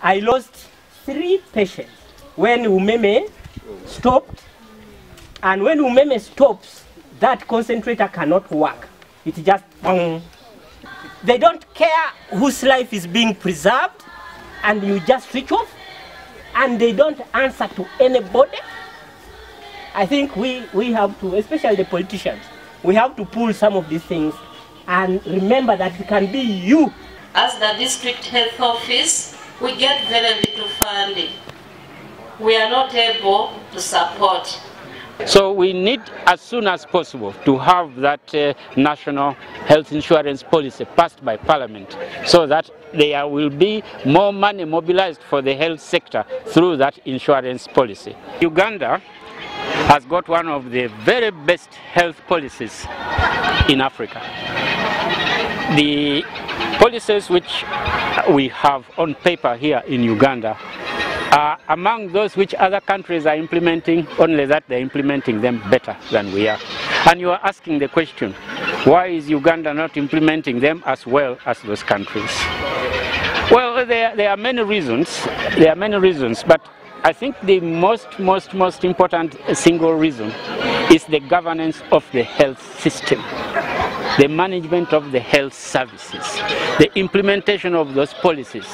I lost three patients when Umeme stopped. And when Umeme stops, that concentrator cannot work. It just boom. They don't care whose life is being preserved, and you just switch off, and they don't answer to anybody. I think we, we have to, especially the politicians, we have to pull some of these things and remember that it can be you As the district health office, we get very little funding. We are not able to support. So we need as soon as possible to have that uh, national health insurance policy passed by parliament so that there will be more money mobilized for the health sector through that insurance policy. Uganda has got one of the very best health policies in Africa. The policies which we have on paper here in Uganda are among those which other countries are implementing, only that they're implementing them better than we are. And you are asking the question, why is Uganda not implementing them as well as those countries? Well, there, there are many reasons. There are many reasons, but I think the most, most, most important single reason is the governance of the health system, the management of the health services, the implementation of those policies.